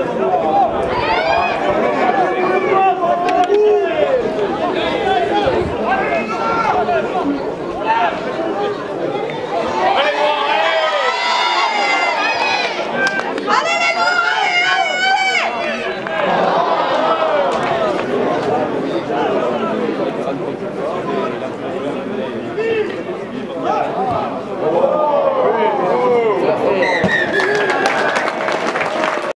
Brasil.